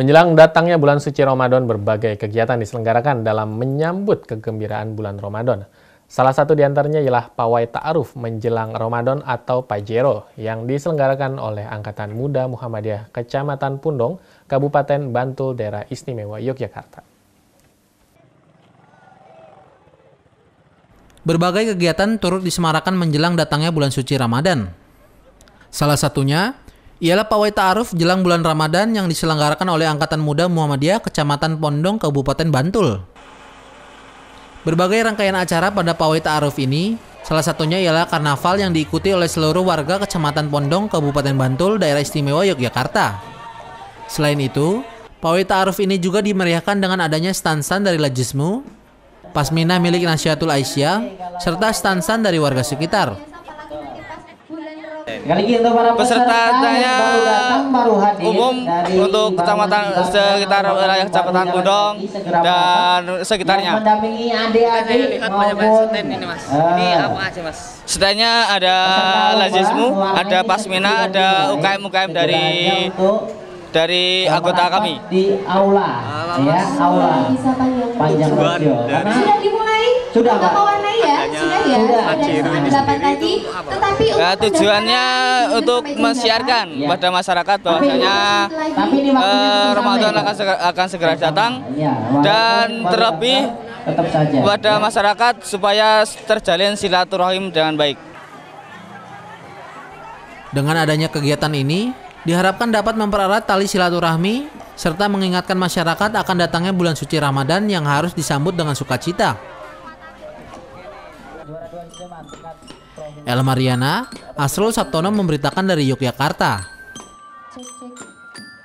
Menjelang datangnya bulan suci Ramadan, berbagai kegiatan diselenggarakan dalam menyambut kegembiraan bulan Ramadan. Salah satu di antaranya ialah Pawai Ta'aruf menjelang Ramadan atau Pajero yang diselenggarakan oleh Angkatan Muda Muhammadiyah Kecamatan Pundong, Kabupaten Bantul, Daerah Istimewa Yogyakarta. Berbagai kegiatan turut disemarakan menjelang datangnya bulan suci Ramadan. Salah satunya ialah pawai ta'aruf jelang bulan Ramadan yang diselenggarakan oleh Angkatan Muda Muhammadiyah Kecamatan Pondong Kabupaten Bantul. Berbagai rangkaian acara pada pawai ta'aruf ini, salah satunya ialah karnaval yang diikuti oleh seluruh warga Kecamatan Pondong Kabupaten Bantul Daerah Istimewa Yogyakarta. Selain itu, pawai ta'aruf ini juga dimeriahkan dengan adanya stansan dari Lajismu, Pasmina milik Nasyatul Aisyah, serta stansan dari warga sekitar. Pesertanya umum untuk kecamatan sekitar wilayah kecamatan Budong dan sekitarnya. Mendampingi adik-adik maupun ini mas. Ini apa aja mas? Ada Lazismu, ada Pasmina, ada UKM-UKM dari dari anggota kami. di aula. Ya aula. Panjang dimulai sudah Pak. warnai ya? Sudah ya? Sudah delapan tadi. Tetapi nah, tujuannya untuk mensiarkan ya. pada masyarakat bahwasanya eh, Ramadan akan segera, akan segera datang ya, dan terlebih pada masyarakat supaya terjalin silaturahim dengan baik. Dengan adanya kegiatan ini, diharapkan dapat mempererat tali silaturahmi serta mengingatkan masyarakat akan datangnya bulan suci Ramadan yang harus disambut dengan sukacita. El Mariana, Asrul Sabtono memberitakan dari Yogyakarta.